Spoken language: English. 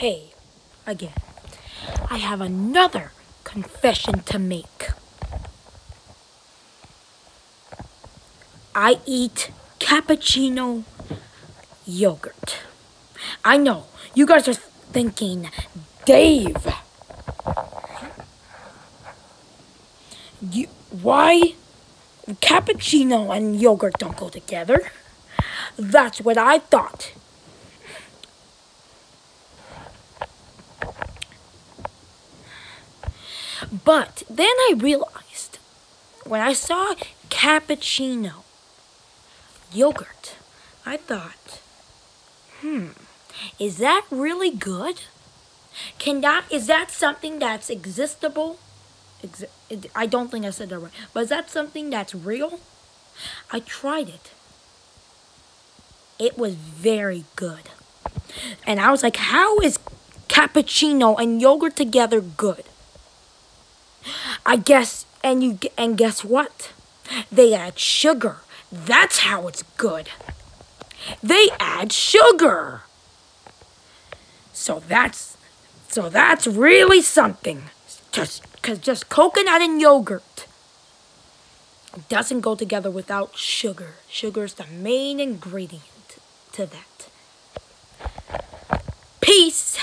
Hey, again. I have another confession to make. I eat cappuccino yogurt. I know, you guys are thinking, Dave, you, why cappuccino and yogurt don't go together? That's what I thought. But then I realized when I saw cappuccino yogurt, I thought, hmm, is that really good? Can that, is that something that's existable? Ex I don't think I said that right. But is that something that's real? I tried it. It was very good. And I was like, how is cappuccino and yogurt together good? I guess, and you, and guess what? They add sugar. That's how it's good. They add sugar. So that's, so that's really something. Just, cause just coconut and yogurt doesn't go together without sugar. Sugar is the main ingredient to that. Peace.